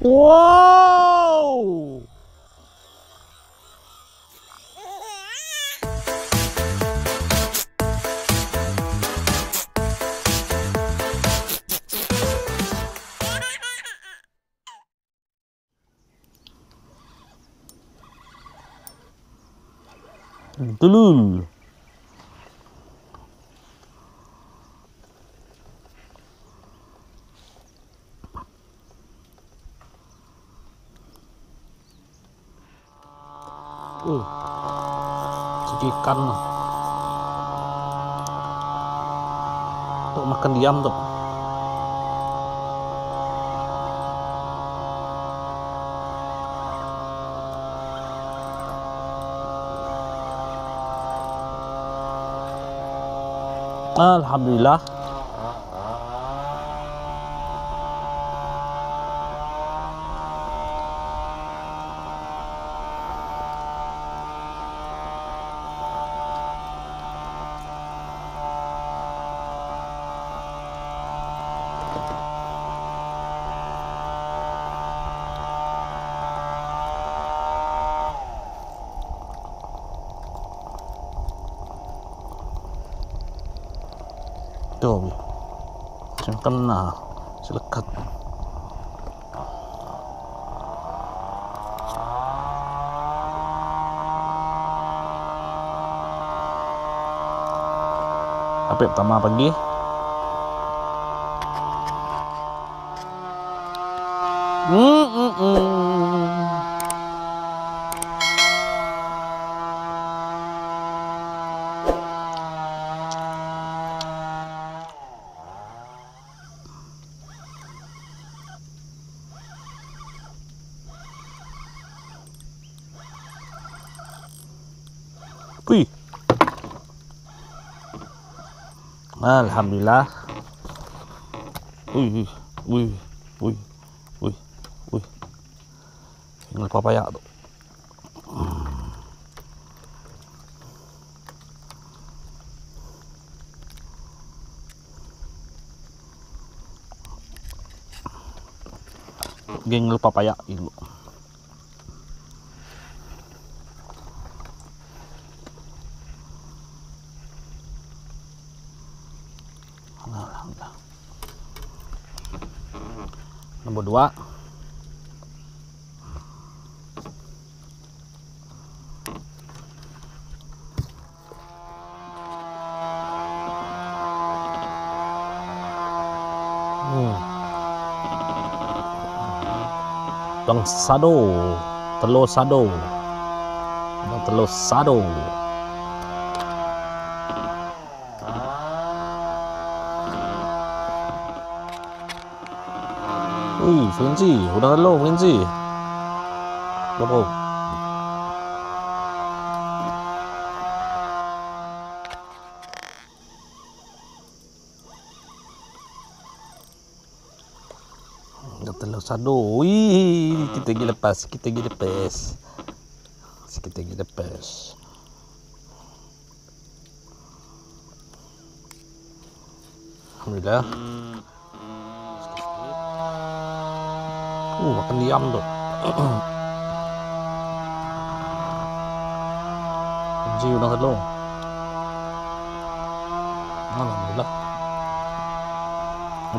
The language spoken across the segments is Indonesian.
Wow. Dulul. Uh, cekikan untuk makan diam tuh. Alhamdulillah. Tuh, macam kena selekat. Apa pertama pagi? Wih. Alhamdulillah. Wih, wih, wih, wih, wih. Tinggal papaya tuh. Geng lu papaya dulu. Dua. Hmm. Bang sado, telur sado. Bang telur sado. Wih, Frenzy, udah telur Frenzy. Berapa? Udah telur sado. Wih, kita pergi lepas, kita pergi lepas. Kita pergi lepas. Alhamdulillah. Uh, makan diam tuh. Kunci udah telur. Alhamdulillah.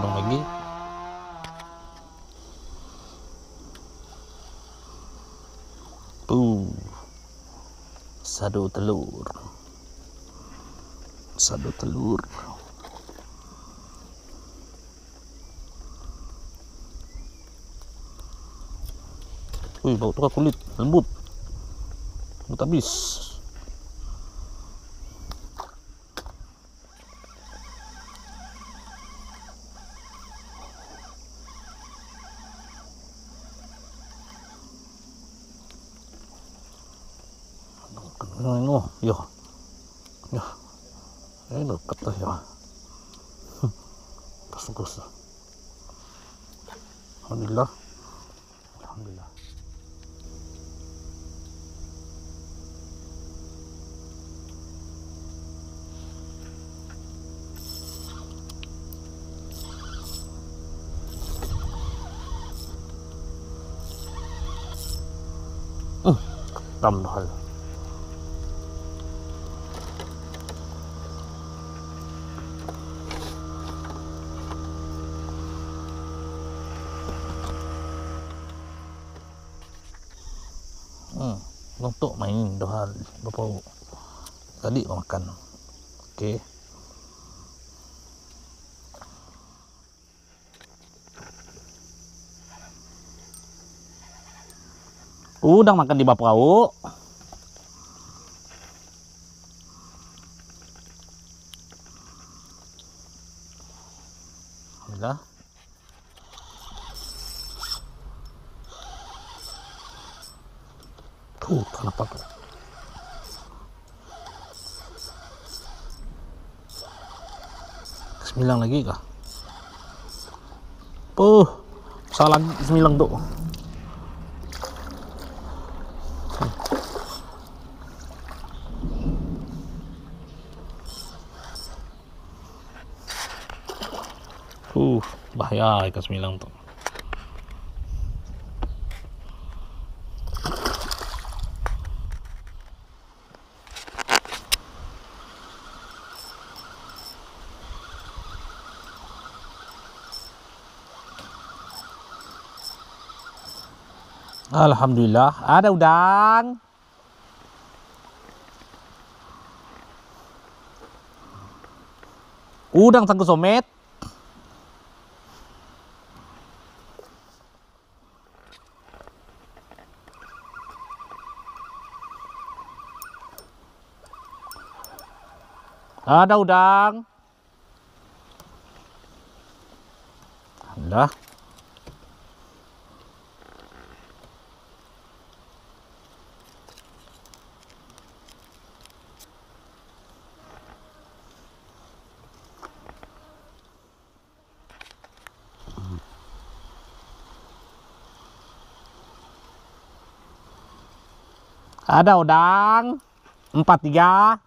Udah lagi. Uh. Sado telur. Sado telur. Wih, bau tukar kulit, lembut. Lembut habis. Ya. Ya. Ya. Alhamdulillah. Alhamdulillah. Hal. Hmm, untuk main dohal bapak tadi makan. Okey. Udang makan di bapau. Alhamdulillah. Tuh, kenapa tuh? Sembilan lagi kah? Puh, salah lagi sembilan tuh. Uh, bahaya ikan semilang tuh. Alhamdulillah, ada udang. Udang sangku Ada udang. Alhamdulillah. Ada udang. Empat tiga.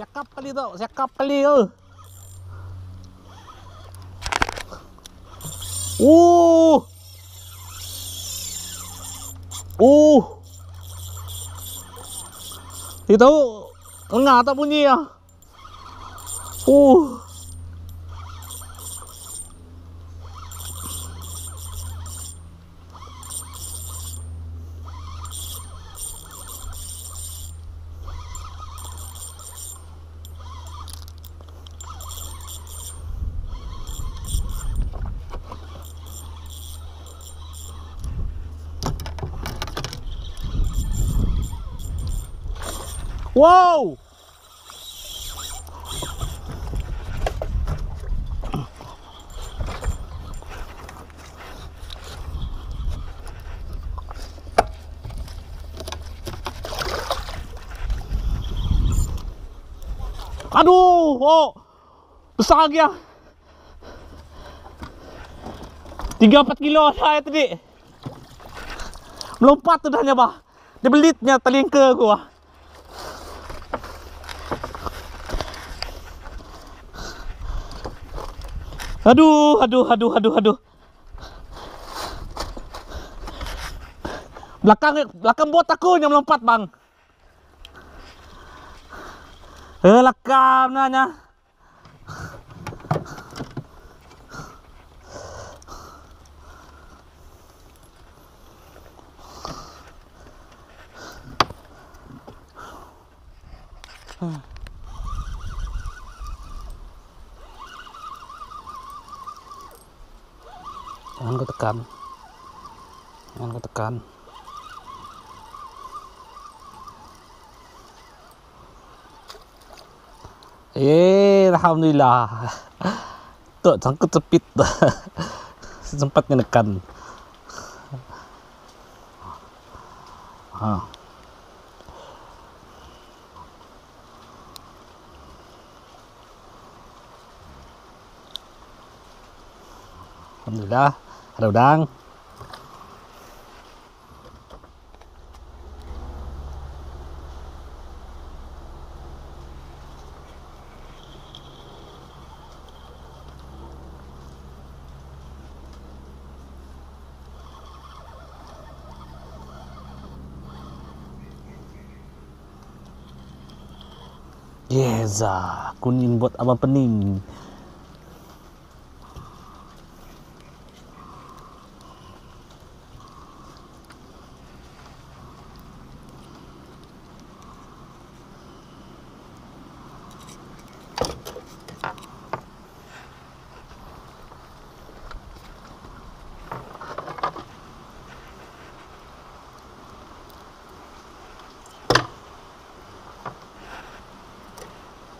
Cakap kali tu, cakap kali tu. Uh. Uh. Itu enggak tak bunyi ya. Uh. Wow. Aduh, oh. Besar lagi ya. 3-4 kilo saya tadi. Melompat tuh dah bah. Dia belitnya telingka gua. Aduh, aduh, aduh, aduh, aduh. Belakang belakang bot aku yang melompat, Bang. Eh, lekam nanya. Hmm. Jangan kau tekan. Jangan kau tekan. Eh, alhamdulillah. Tuh, sangkut cepit. Sempat menekan. Ah. Alhamdulillah ada udang Yeza, kuning buat abang pening.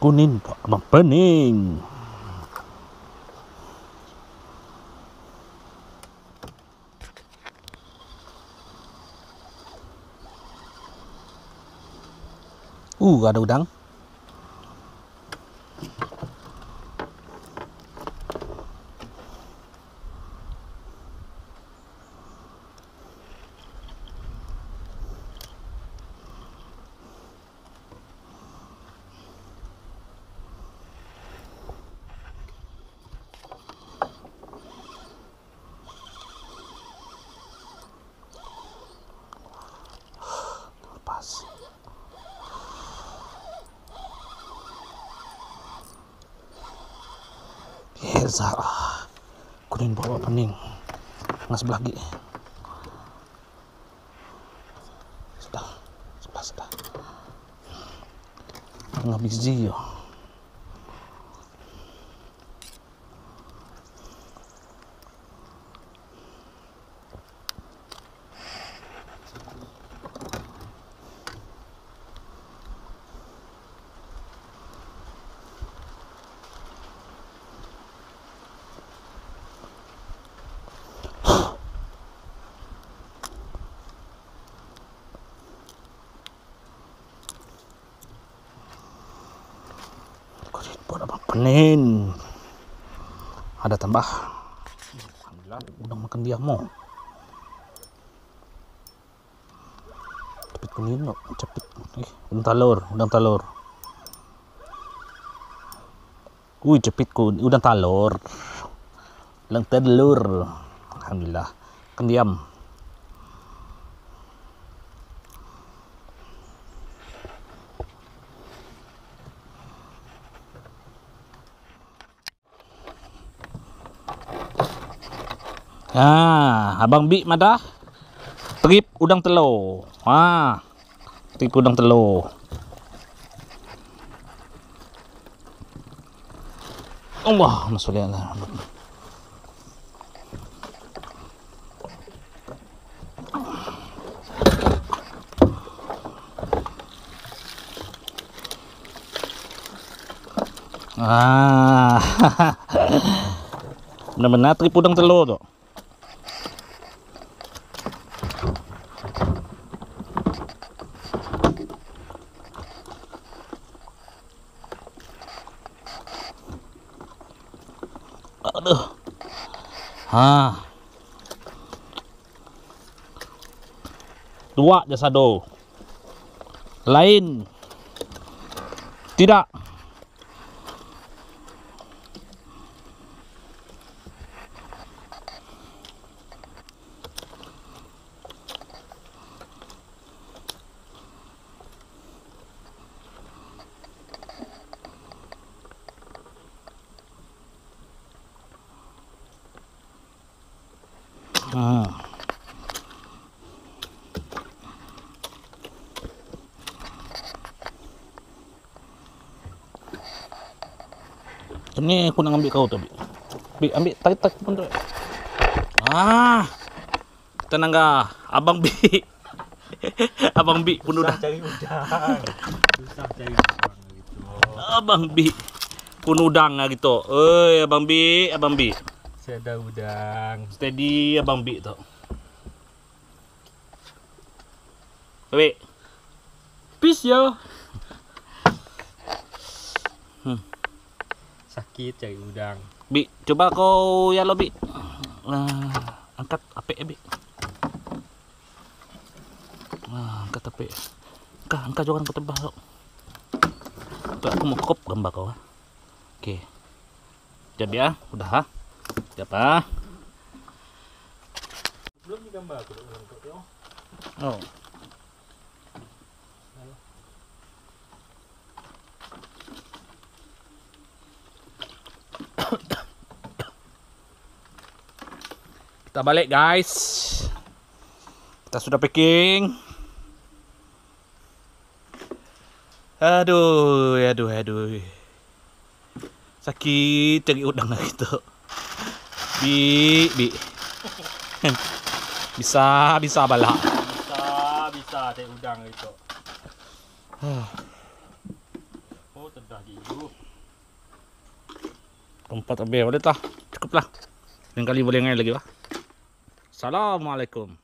Kuning abang pening. Uh, ada udang. Yeza. Kuning bawa pening. Nggak sebelah lagi. Sudah. Sebelah sudah. Nggak busy ya. Penin. Ada tambah. Alhamdulillah, udang makan dia mau. Cepit kuning no, cepit. Eh, udang talur, udang talur. Wih, cepit ku, udang talur. Udang telur. Alhamdulillah. Kendiam. Ah, abang Bi madah. Trip udang telur. Ah. Trip udang telur. Allah, masulillah. Ah. Benar-benar trip udang telur tu. Ha. Dua je sado. Lain. Tidak. Ha. Macam ni aku nak ambil kau tu, Bi. Bi, ambil tarik-tarik pun tu. Ah. Tenang kah? Abang Bi. Abang Bi pun udah. cari udang susah cari udang gitu Abang Bi pun udang lah gitu. Oi, Abang Bi, Abang Bi. Saya ada udang Steady Abang Bi tu. Bi. peace yo Hmm. sakit cari udang Bi, coba kau ya lo Bi. Ah, angkat apik ya Bi. Ah, angkat apik. Angkat, angkat jangan kau tebah lo. Tu aku mau kop gambar kau. ah. Okey. Jadi ya, udah ha siapa? Belum digambar oh. Kita balik guys. Kita sudah packing. Aduh aduh aduh. Sakit cari udang gitu Bi, bi. bisa, bisa bala. Bisa, bisa cari udang itu. Oh, tedah gitu. Tempat ambil boleh tak? Cukup lah. Lain kali boleh ngai lagi lah. Assalamualaikum.